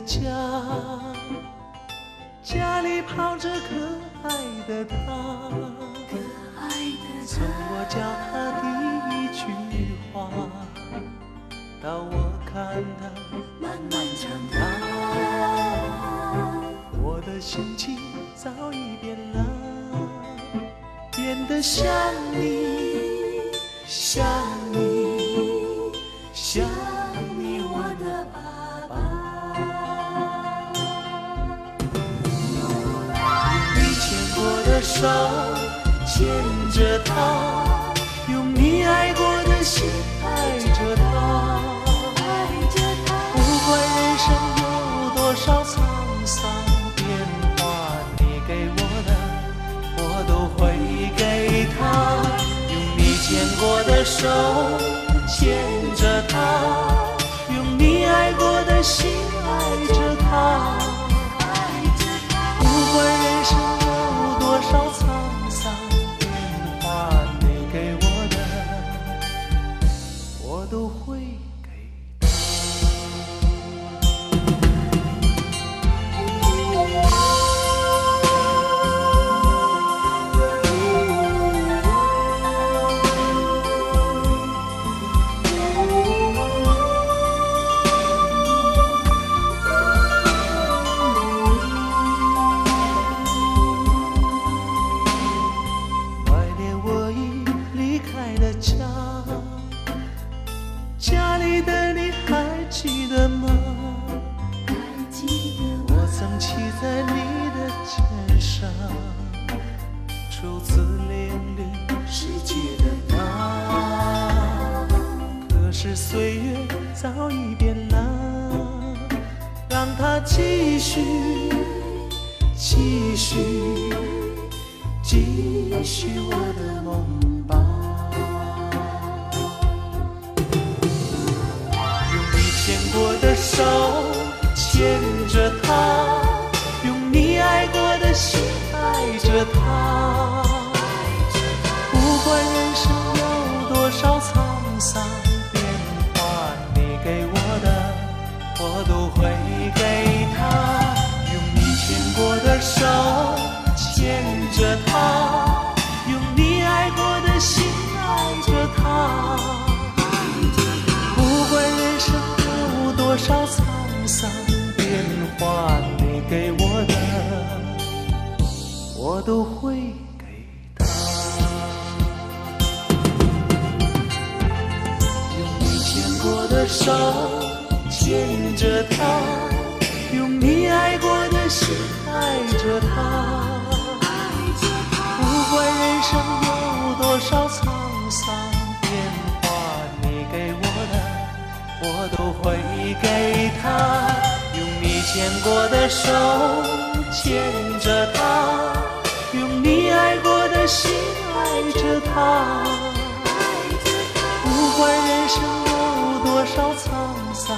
家，家里泡着可爱的她。可爱的，从我教他第一句话，到我看他慢慢长大，我的心情早已变了，变得像你，像。手，牵着它，用你爱过的心爱着它。爱着他，不管人生有多少沧桑变化，你给我的，我都会给他。用你牵过的手，牵着它，用你爱过的心记得吗？还记得我曾骑在你的肩上，初次领略世界的大。可是岁月早已变了，让它继续，继续。继续我的梦手牵着她，少沧桑变化，你给我的，我都会给他。用你牵过的手牵着她，用你爱过的心爱着她。会给他。用你牵过的手牵着他，用你爱过的心爱着他。不管人生有多少沧桑